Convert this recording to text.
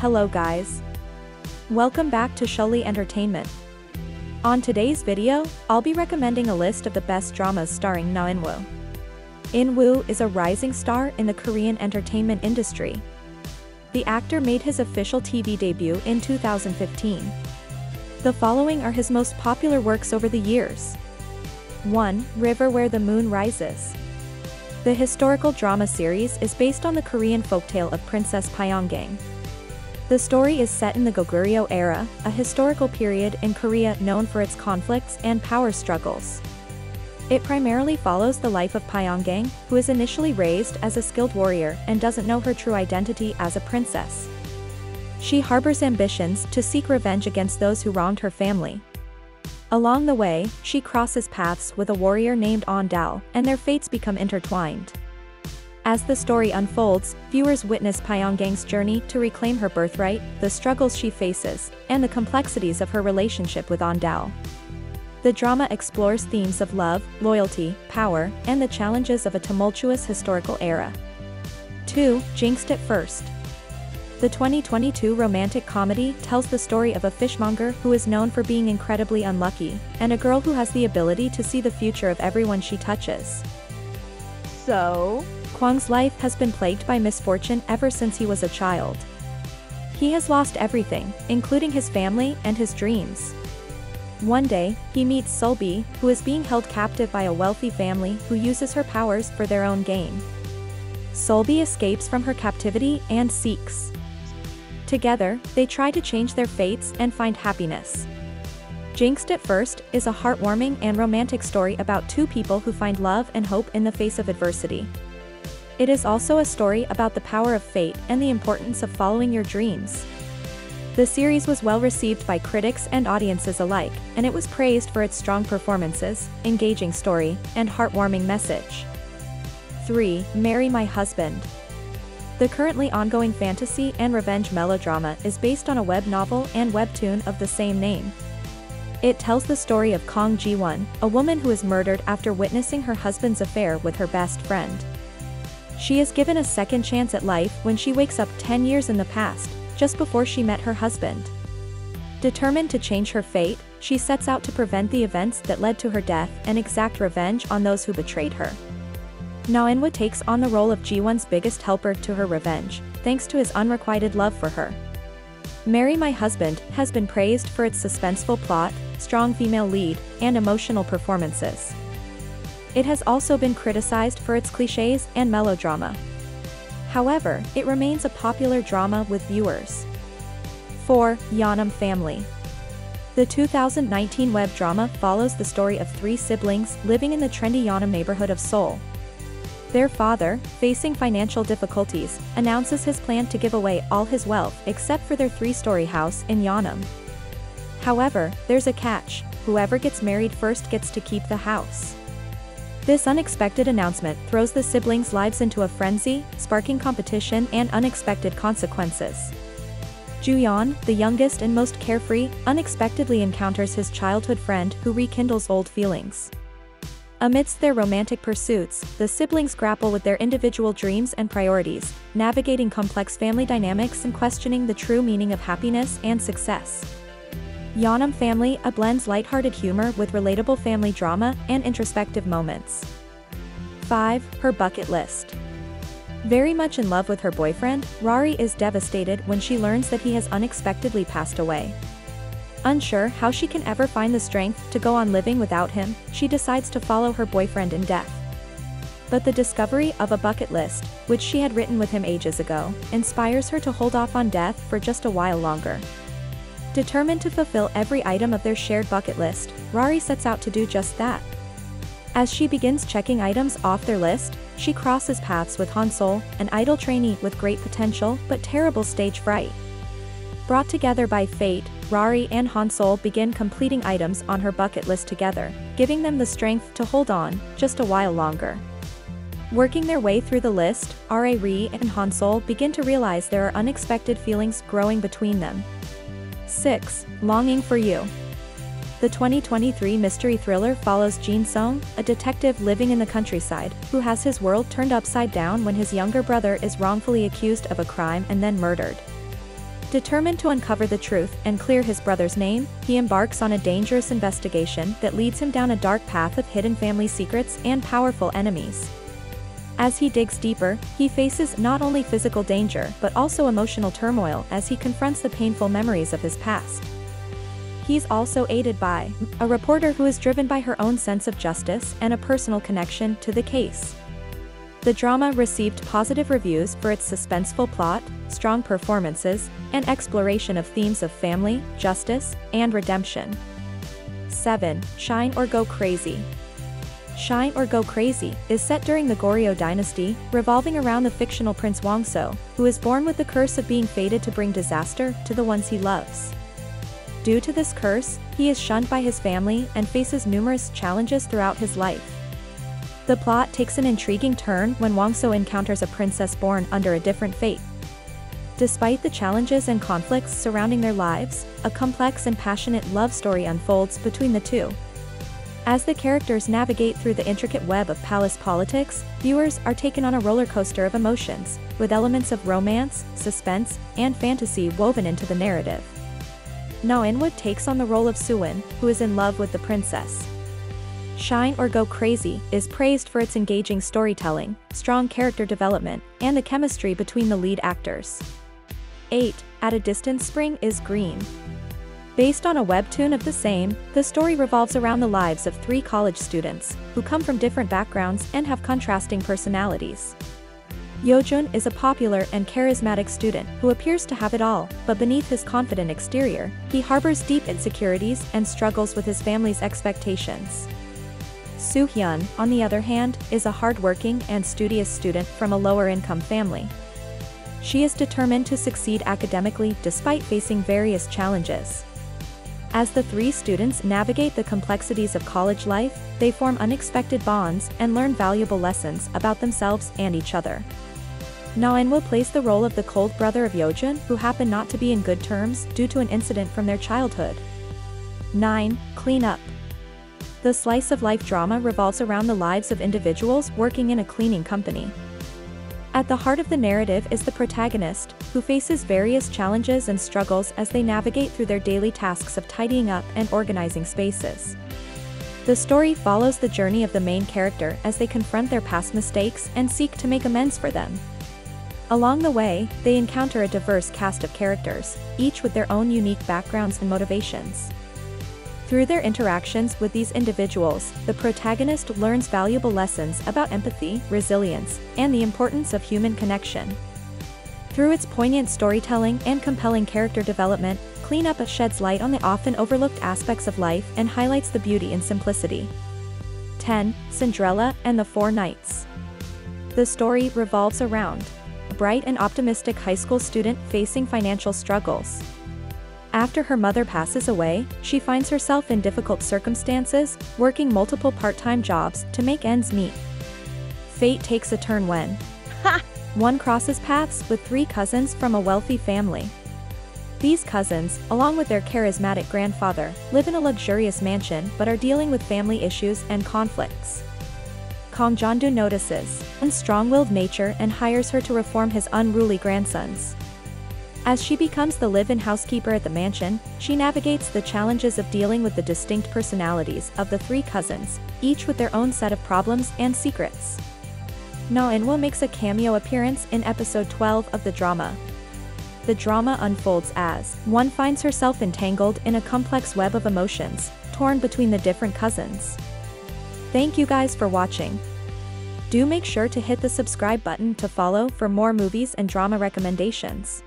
Hello guys. Welcome back to Shally Entertainment. On today's video, I'll be recommending a list of the best dramas starring Na In-woo. In-woo is a rising star in the Korean entertainment industry. The actor made his official TV debut in 2015. The following are his most popular works over the years. 1. River Where the Moon Rises. The historical drama series is based on the Korean folktale of Princess Pyeonggang. The story is set in the Goguryeo era, a historical period in Korea known for its conflicts and power struggles. It primarily follows the life of Pyeonggang, who is initially raised as a skilled warrior and doesn't know her true identity as a princess. She harbors ambitions to seek revenge against those who wronged her family. Along the way, she crosses paths with a warrior named On Dal, and their fates become intertwined. As the story unfolds, viewers witness Pyeonggang's journey to reclaim her birthright, the struggles she faces, and the complexities of her relationship with On Dal. The drama explores themes of love, loyalty, power, and the challenges of a tumultuous historical era. 2. Jinxed at First. The 2022 romantic comedy tells the story of a fishmonger who is known for being incredibly unlucky, and a girl who has the ability to see the future of everyone she touches. So, Kwang's life has been plagued by misfortune ever since he was a child. He has lost everything, including his family and his dreams. One day, he meets Sulbi, who is being held captive by a wealthy family who uses her powers for their own gain. Sulbi escapes from her captivity and seeks. Together, they try to change their fates and find happiness. Jinxed at First is a heartwarming and romantic story about two people who find love and hope in the face of adversity. It is also a story about the power of fate and the importance of following your dreams. The series was well received by critics and audiences alike, and it was praised for its strong performances, engaging story, and heartwarming message. 3. Marry My Husband. The currently ongoing fantasy and revenge melodrama is based on a web novel and webtoon of the same name. It tells the story of Kong Ji-won, a woman who is murdered after witnessing her husband's affair with her best friend. She is given a second chance at life when she wakes up 10 years in the past, just before she met her husband. Determined to change her fate, she sets out to prevent the events that led to her death and exact revenge on those who betrayed her. Na In-woo takes on the role of Ji-won's biggest helper to her revenge, thanks to his unrequited love for her. Marry My Husband has been praised for its suspenseful plot, strong female lead, and emotional performances. It has also been criticized for its cliches and melodrama. However, it remains a popular drama with viewers. 4. Yeonnam Family. The 2019 web drama follows the story of three siblings living in the trendy Yeonnam neighborhood of Seoul. Their father, facing financial difficulties, announces his plan to give away all his wealth except for their three-story house in Yeonnam. However, there's a catch, whoever gets married first gets to keep the house. This unexpected announcement throws the siblings' lives into a frenzy, sparking competition and unexpected consequences. Juyeon, the youngest and most carefree, unexpectedly encounters his childhood friend who rekindles old feelings. Amidst their romantic pursuits, the siblings grapple with their individual dreams and priorities, navigating complex family dynamics and questioning the true meaning of happiness and success. Yeonnam Family a blends lighthearted humor with relatable family drama and introspective moments. 5. Her bucket list. Very much in love with her boyfriend, Rari is devastated when she learns that he has unexpectedly passed away. Unsure how she can ever find the strength to go on living without him, she decides to follow her boyfriend in death. But the discovery of a bucket list, which she had written with him ages ago, inspires her to hold off on death for just a while longer. Determined to fulfill every item of their shared bucket list, Rari sets out to do just that. As she begins checking items off their list, she crosses paths with Hansol, an idol trainee with great potential but terrible stage fright. Brought together by fate, Rari and Hansol begin completing items on her bucket list together, giving them the strength to hold on, just a while longer. Working their way through the list, Ra-ri and Hansol begin to realize there are unexpected feelings growing between them, 6. Longing for You. The 2023 mystery thriller follows Jin Song, a detective living in the countryside, who has his world turned upside down when his younger brother is wrongfully accused of a crime and then murdered. Determined to uncover the truth and clear his brother's name, he embarks on a dangerous investigation that leads him down a dark path of hidden family secrets and powerful enemies. As he digs deeper, he faces not only physical danger but also emotional turmoil as he confronts the painful memories of his past. He's also aided by a reporter who is driven by her own sense of justice and a personal connection to the case. The drama received positive reviews for its suspenseful plot, strong performances, and exploration of themes of family, justice, and redemption. 7. Shine or Go Crazy Shine or Go Crazy is set during the Goryeo dynasty, revolving around the fictional Prince Wangso, who is born with the curse of being fated to bring disaster to the ones he loves. Due to this curse, he is shunned by his family and faces numerous challenges throughout his life. The plot takes an intriguing turn when Wangso encounters a princess born under a different fate. Despite the challenges and conflicts surrounding their lives, a complex and passionate love story unfolds between the two. As the characters navigate through the intricate web of palace politics, viewers are taken on a roller coaster of emotions, with elements of romance, suspense, and fantasy woven into the narrative. Na In-wook takes on the role of Suwon, who is in love with the princess. Shine or Go Crazy is praised for its engaging storytelling, strong character development, and the chemistry between the lead actors. 8. At a Distance Spring is Green. Based on a webtoon of the same, the story revolves around the lives of three college students, who come from different backgrounds and have contrasting personalities. Yeojun is a popular and charismatic student who appears to have it all, but beneath his confident exterior, he harbors deep insecurities and struggles with his family's expectations. Soo-hyun, on the other hand, is a hardworking and studious student from a lower-income family. She is determined to succeed academically despite facing various challenges. As the three students navigate the complexities of college life, they form unexpected bonds and learn valuable lessons about themselves and each other. Na In-wook plays the role of the cold brother of Yeojun who happen not to be in good terms due to an incident from their childhood. 9. Clean Up The slice of life drama revolves around the lives of individuals working in a cleaning company. At the heart of the narrative is the protagonist, who faces various challenges and struggles as they navigate through their daily tasks of tidying up and organizing spaces. The story follows the journey of the main character as they confront their past mistakes and seek to make amends for them. Along the way, they encounter a diverse cast of characters, each with their own unique backgrounds and motivations. Through their interactions with these individuals, the protagonist learns valuable lessons about empathy, resilience, and the importance of human connection. Through its poignant storytelling and compelling character development, Clean Up sheds light on the often overlooked aspects of life and highlights the beauty in simplicity. 10. Cinderella and the Four Knights. The story revolves around a bright and optimistic high school student facing financial struggles. After her mother passes away, she finds herself in difficult circumstances, working multiple part-time jobs to make ends meet. Fate takes a turn when one crosses paths with three cousins from a wealthy family. These cousins, along with their charismatic grandfather, live in a luxurious mansion but are dealing with family issues and conflicts. Kong Jandu notices and strong-willed nature and hires her to reform his unruly grandsons. As she becomes the live-in housekeeper at the mansion, she navigates the challenges of dealing with the distinct personalities of the three cousins, each with their own set of problems and secrets. Na In-wook makes a cameo appearance in episode 12 of the drama. The drama unfolds as one finds herself entangled in a complex web of emotions, torn between the different cousins. Thank you guys for watching. Do make sure to hit the subscribe button to follow for more movies and drama recommendations.